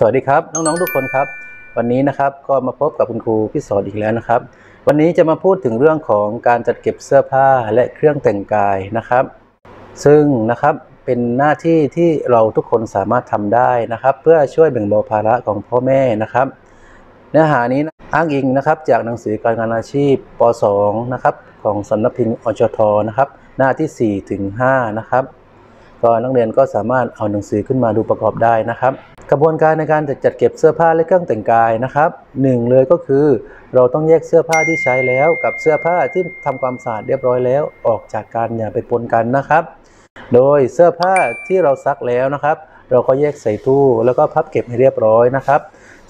สวัสดีครับ น้องๆทุกคนครับ วันนี้นะครับก็มาพบกับคุณครูพี่สอนอีกแล้วนะครับ วันนี้จะมาพูดถึงเรื่องของการจัดเก็บเสื้อผ้าและเครื่องแต่งกายนะครับ ซึ่งนะครับเป็นหน้าที่ที่เราทุกคนสามารถทำได้นะครับ เพื่อช่วยแบ่งเบาภาระของพ่อแม่นะครับ เนื้อหานี้อ้างอิงนะครับ จากหนังสือการงานอาชีพป .2 นะครับของสำนักพิมพ์อจทนะครับ หน้าที่ 4 ถึง 5 นะครับ ก็นักเรียนก็สามารถเอาหนังสือขึ้นมาดูประกอบได้นะครับ กระบวนการในการจัดเก็บเสื้อผ้าและเครื่องแต่งกายนะครับหนึ่งเลยก็คือ เราต้องแยกเสื้อผ้าที่ใช้แล้วกับเสื้อผ้าที่ทำความสะอาดเรียบร้อยแล้วออกจากกันอย่าไปปนกันนะครับ โดยเสื้อผ้าที่เราซักแล้วนะครับ เราก็แยกใส่ตู้แล้วก็พับเก็บให้เรียบร้อยนะครับ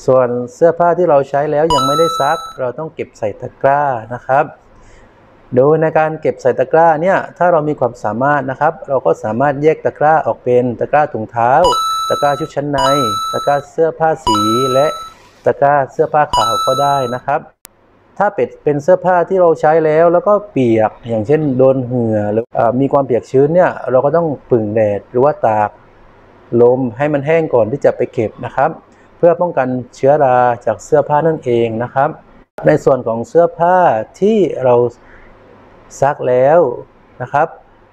ส่วนเสื้อผ้าที่เราใช้แล้วยังไม่ได้ซัก เราต้องเก็บใส่ตะกร้านะครับ โดยในการเก็บใส่ตะกร้าเนี่ยถ้าเรามีความสามารถนะครับ เราก็สามารถแยกตะกร้าออกเป็นตะกร้าถุงเท้า ตะกร้าชุดชั้นใน ตะกร้าเสื้อผ้าสีและตะกร้าเสื้อผ้าขาวก็ได้นะครับ ถ้าเป็นเป็นเสื้อผ้าที่เราใช้แล้วแล้วก็เปียกอย่างเช่นโดนเหงื่อหรือมีความเปียกชื้นเนี่ยเราก็ต้องปึงแดดหรือว่าตากลมให้มันแห้งก่อนที่จะไปเก็บนะครับ เพื่อป้องกันเชื้อราจากเสื้อผ้านั่นเองนะครับ ในส่วนของเสื้อผ้าที่เรา ซักแล้วนะครับ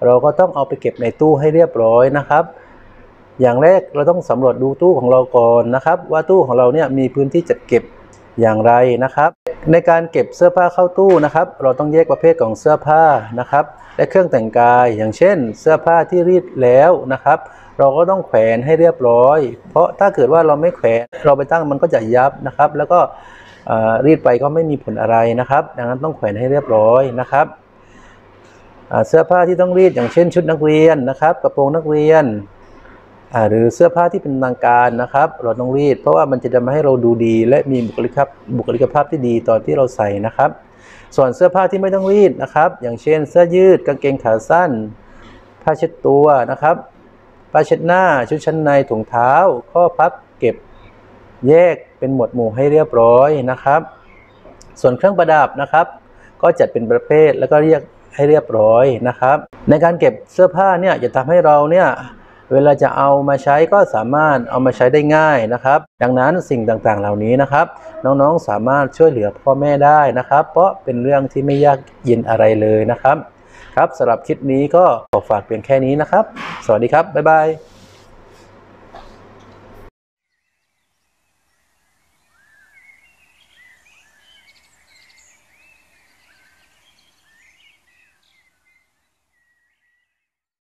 เราก็ต้องเอาไปเก็บในตู้ให้เรียบร้อยนะครับ อย่างแรกเราต้องสำรวจดูตู้ของเราก่อนนะครับ ว่าตู้ของเราเนี่ยมีพื้นที่จัดเก็บอย่างไรนะครับ ในการเก็บเสื้อผ้าเข้าตู้นะครับ เราต้องแยกประเภทของเสื้อผ้านะครับ และเครื่องแต่งกายอย่างเช่น เสื้อผ้าที่รีดแล้วนะครับ เราก็ต้องแขวนให้เรียบร้อย เพราะถ้าเกิดว่าเราไม่แขวนเราไปตั้งมันก็จะยับนะครับ แล้วก็รีดไปก็ไม่มีผลอะไรนะครับ ดังนั้นต้องแขวนให้เรียบร้อยนะครับ เสื้อผ้าที่ต้องรีดอย่างเช่นชุดนักเรียนนะครับ กระโปรงนักเรียนหรือเสื้อผ้าที่เป็นทางการนะครับ เราต้องรีด เพราะว่ามันจะทำให้เราดูดี และมีบุคลิกภาพบุคลิกภาพที่ดีตอนที่เราใส่นะครับ ส่วนเสื้อผ้าที่ไม่ต้องรีดนะครับ อย่างเช่น เสื้อยืดกางเกงขาสั้น ผ้าเช็ดตัวนะครับผ้าเช็ดหน้าชุดชั้นในถุงเท้า ข้อพับเก็บแยกเป็นหมวดหมู่ให้เรียบร้อยนะครับ ส่วนเครื่องประดับนะครับ ก็จัดเป็นประเภทแล้วก็เรียก ให้เรียบร้อยนะครับ ในการเก็บเสื้อผ้าเนี่ยจะทำให้เราเนี่ยเวลาจะเอามาใช้ก็สามารถเอามาใช้ได้ง่ายนะครับ ดังนั้นสิ่งต่างๆเหล่านี้นะครับ น้องๆสามารถช่วยเหลือพ่อแม่ได้นะครับ เพราะเป็นเรื่องที่ไม่ยากเย็นอะไรเลยนะครับ ครับสำหรับคลิปนี้ก็ขอฝากเพียงแค่นี้นะครับ สวัสดีครับ บ๊ายบาย